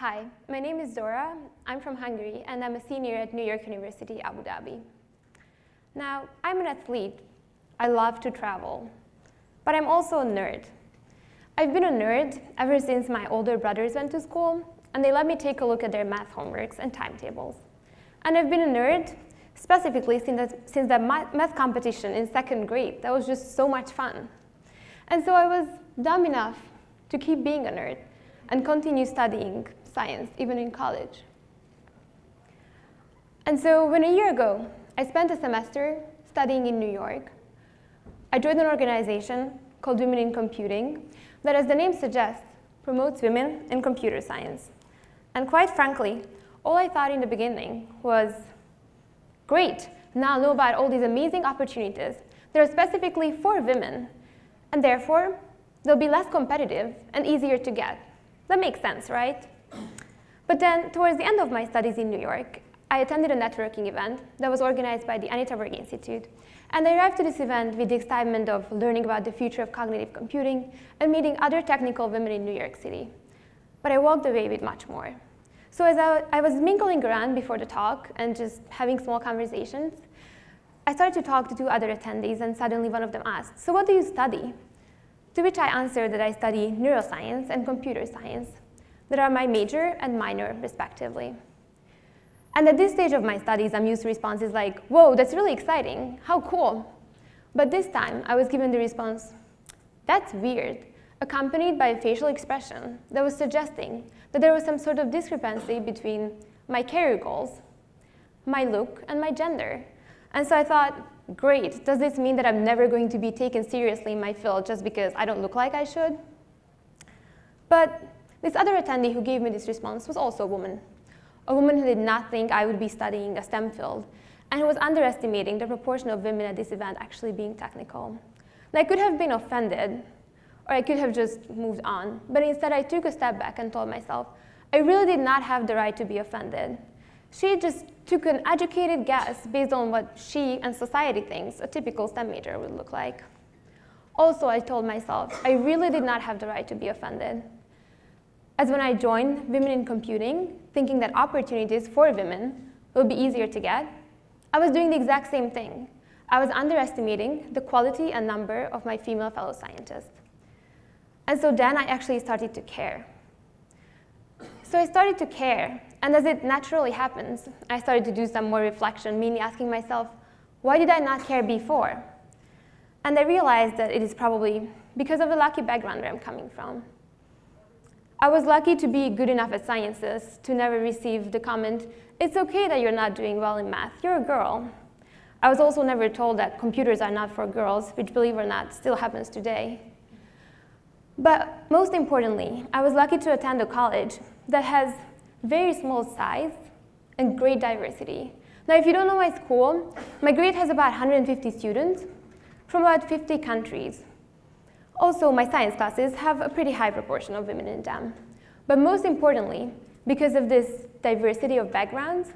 Hi, my name is Dóra. I'm from Hungary, and I'm a senior at New York University, Abu Dhabi. Now, I'm an athlete. I love to travel. But I'm also a nerd. I've been a nerd ever since my older brothers went to school, and they let me take a look at their math homeworks and timetables. And I've been a nerd specifically since that, since math competition in second grade. That was just so much fun. And so I was dumb enough to keep being a nerd and continue studying science, even in college. And so when a year ago, I spent a semester studying in New York, I joined an organization called Women in Computing that, as the name suggests, promotes women in computer science. And quite frankly, all I thought in the beginning was, great, now I know about all these amazing opportunities They're specifically for women, and therefore, they'll be less competitive and easier to get. That makes sense, right? But then, towards the end of my studies in New York, I attended a networking event that was organized by the Anita Borg Institute. And I arrived to this event with the excitement of learning about the future of cognitive computing and meeting other technical women in New York City. But I walked away with much more. So as I, I was mingling around before the talk and just having small conversations, I started to talk to two other attendees, and suddenly one of them asked, so what do you study? To which I answered that I study neuroscience and computer science that are my major and minor, respectively. And at this stage of my studies, I'm used to responses like, whoa, that's really exciting, how cool. But this time, I was given the response, that's weird, accompanied by a facial expression that was suggesting that there was some sort of discrepancy between my career goals, my look, and my gender. And so I thought, great, does this mean that I'm never going to be taken seriously in my field just because I don't look like I should? But this other attendee who gave me this response was also a woman, a woman who did not think I would be studying a STEM field, and who was underestimating the proportion of women at this event actually being technical. And I could have been offended, or I could have just moved on, but instead I took a step back and told myself, I really did not have the right to be offended. She just took an educated guess based on what she and society thinks a typical STEM major would look like. Also, I told myself, I really did not have the right to be offended as when I joined Women in Computing, thinking that opportunities for women will be easier to get, I was doing the exact same thing. I was underestimating the quality and number of my female fellow scientists. And so then I actually started to care. So I started to care, and as it naturally happens, I started to do some more reflection, mainly asking myself, why did I not care before? And I realized that it is probably because of the lucky background where I'm coming from. I was lucky to be good enough at sciences to never receive the comment, it's okay that you're not doing well in math, you're a girl. I was also never told that computers are not for girls, which believe it or not still happens today. But most importantly, I was lucky to attend a college that has very small size and great diversity. Now, if you don't know my school, my grade has about 150 students from about 50 countries. Also, my science classes have a pretty high proportion of women in them. But most importantly, because of this diversity of backgrounds,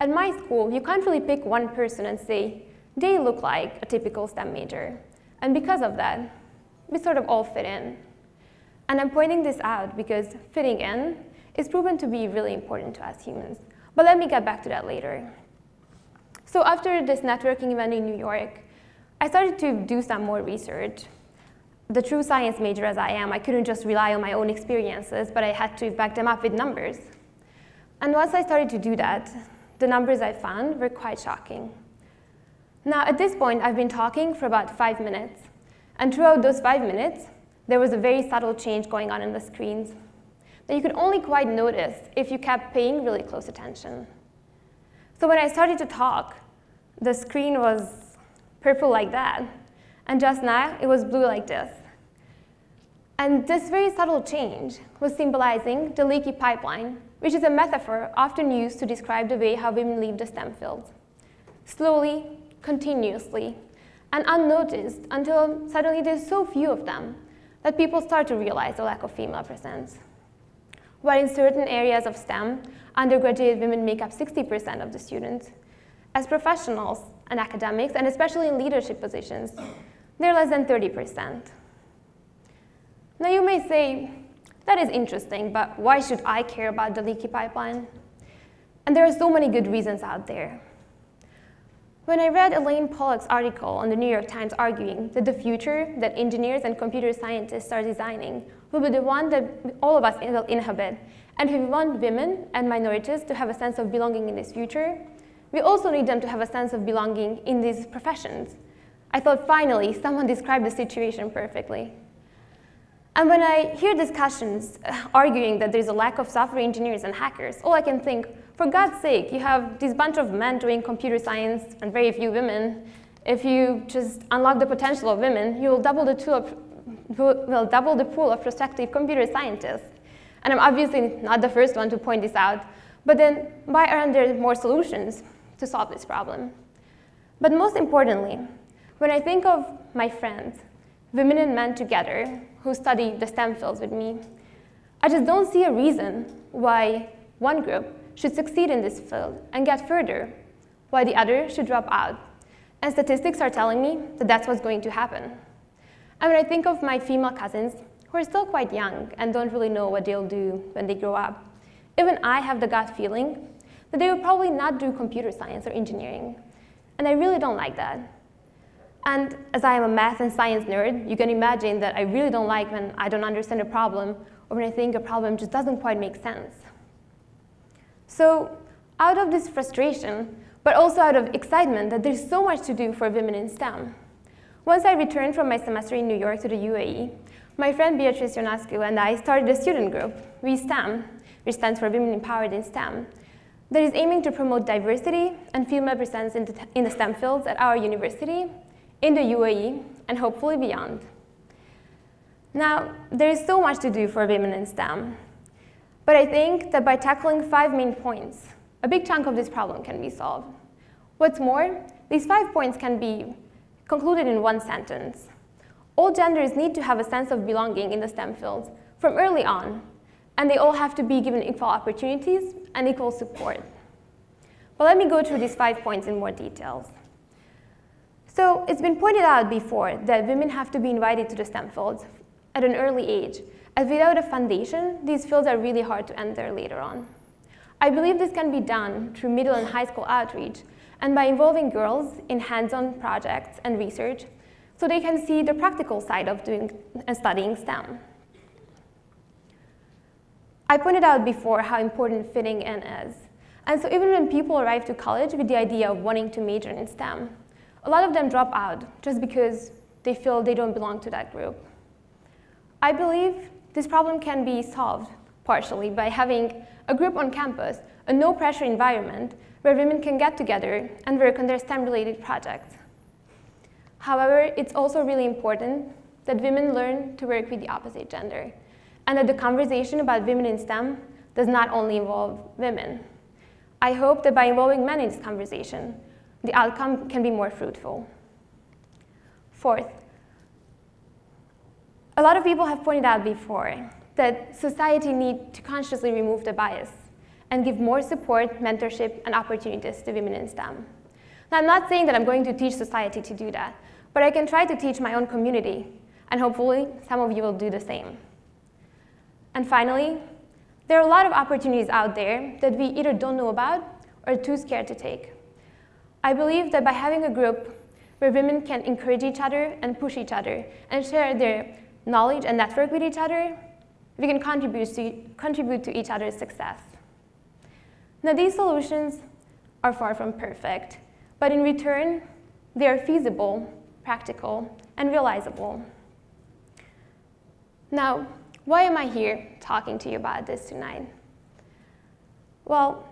at my school, you can't really pick one person and say, they look like a typical STEM major. And because of that, we sort of all fit in. And I'm pointing this out because fitting in is proven to be really important to us humans. But let me get back to that later. So after this networking event in New York, I started to do some more research the true science major as I am, I couldn't just rely on my own experiences, but I had to back them up with numbers. And once I started to do that, the numbers I found were quite shocking. Now, at this point, I've been talking for about five minutes. And throughout those five minutes, there was a very subtle change going on in the screens that you could only quite notice if you kept paying really close attention. So when I started to talk, the screen was purple like that. And just now, it was blue like this. And this very subtle change was symbolizing the leaky pipeline, which is a metaphor often used to describe the way how women leave the STEM field. Slowly, continuously, and unnoticed until suddenly there's so few of them that people start to realize the lack of female presence. While in certain areas of STEM, undergraduate women make up 60% of the students, as professionals and academics, and especially in leadership positions, they're less than 30%. Now you may say, that is interesting, but why should I care about the leaky pipeline? And there are so many good reasons out there. When I read Eileen Pollack's article on the New York Times arguing that the future that engineers and computer scientists are designing will be the one that all of us will inhabit, and if we want women and minorities to have a sense of belonging in this future, we also need them to have a sense of belonging in these professions. I thought finally someone described the situation perfectly. And when I hear discussions uh, arguing that there's a lack of software engineers and hackers, all I can think, for God's sake, you have this bunch of men doing computer science and very few women. If you just unlock the potential of women, you will double the, of, will double the pool of prospective computer scientists. And I'm obviously not the first one to point this out, but then why aren't there more solutions to solve this problem? But most importantly, when I think of my friends, women and men together, who study the STEM fields with me, I just don't see a reason why one group should succeed in this field and get further, while the other should drop out. And statistics are telling me that that's what's going to happen. And when I think of my female cousins, who are still quite young and don't really know what they'll do when they grow up, even I have the gut feeling that they will probably not do computer science or engineering. And I really don't like that. And as I am a math and science nerd, you can imagine that I really don't like when I don't understand a problem or when I think a problem just doesn't quite make sense. So out of this frustration, but also out of excitement that there's so much to do for women in STEM, once I returned from my semester in New York to the UAE, my friend Beatrice Ionascu and I started a student group, WeSTEM, which stands for Women Empowered in STEM, that is aiming to promote diversity and female presence in the, in the STEM fields at our university, in the UAE, and hopefully beyond. Now, there is so much to do for women in STEM, but I think that by tackling five main points, a big chunk of this problem can be solved. What's more, these five points can be concluded in one sentence. All genders need to have a sense of belonging in the STEM fields from early on, and they all have to be given equal opportunities and equal support. But let me go through these five points in more details. So it's been pointed out before that women have to be invited to the STEM fields at an early age, as without a foundation, these fields are really hard to enter later on. I believe this can be done through middle and high school outreach and by involving girls in hands-on projects and research so they can see the practical side of doing and studying STEM. I pointed out before how important fitting in is. And so even when people arrive to college with the idea of wanting to major in STEM, a lot of them drop out just because they feel they don't belong to that group. I believe this problem can be solved partially by having a group on campus, a no-pressure environment where women can get together and work on their STEM-related projects. However, it's also really important that women learn to work with the opposite gender, and that the conversation about women in STEM does not only involve women. I hope that by involving men in this conversation, the outcome can be more fruitful. Fourth, a lot of people have pointed out before that society needs to consciously remove the bias and give more support, mentorship, and opportunities to women in STEM. Now, I'm not saying that I'm going to teach society to do that, but I can try to teach my own community, and hopefully some of you will do the same. And finally, there are a lot of opportunities out there that we either don't know about or are too scared to take. I believe that by having a group where women can encourage each other and push each other and share their knowledge and network with each other, we can contribute to, contribute to each other's success. Now, these solutions are far from perfect, but in return, they are feasible, practical, and realizable. Now, why am I here talking to you about this tonight? Well,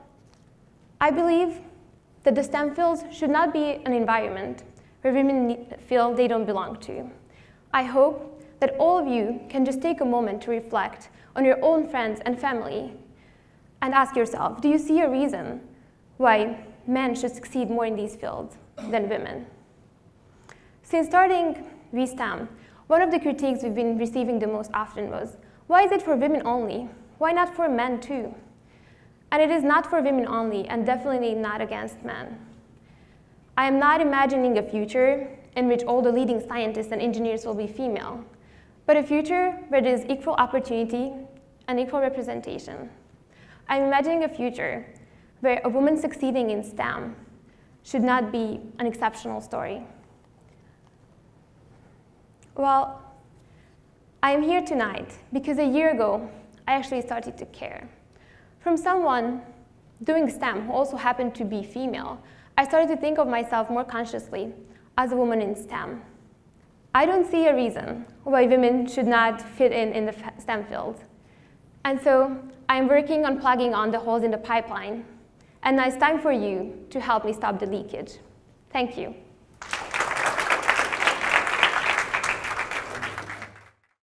I believe that the STEM fields should not be an environment where women feel they don't belong to. I hope that all of you can just take a moment to reflect on your own friends and family and ask yourself, do you see a reason why men should succeed more in these fields than women? Since starting WeSTEM, one of the critiques we've been receiving the most often was, why is it for women only? Why not for men too? And it is not for women only, and definitely not against men. I am not imagining a future in which all the leading scientists and engineers will be female but a future where there is equal opportunity and equal representation. I'm imagining a future where a woman succeeding in STEM should not be an exceptional story. Well, I am here tonight because a year ago, I actually started to care. From someone doing STEM who also happened to be female, I started to think of myself more consciously as a woman in STEM. I don't see a reason why women should not fit in in the STEM field. And so I'm working on plugging on the holes in the pipeline. And now it's time for you to help me stop the leakage. Thank you.